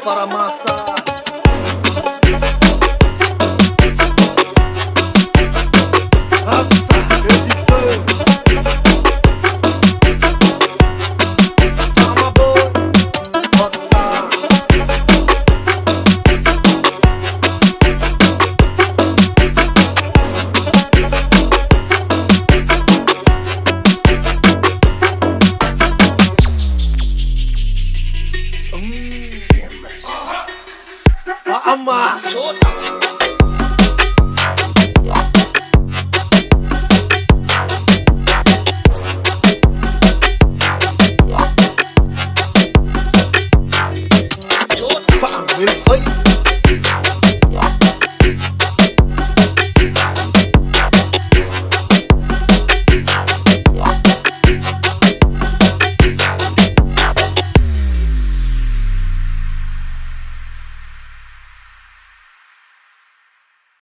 para a massa. அம்மா Will fight.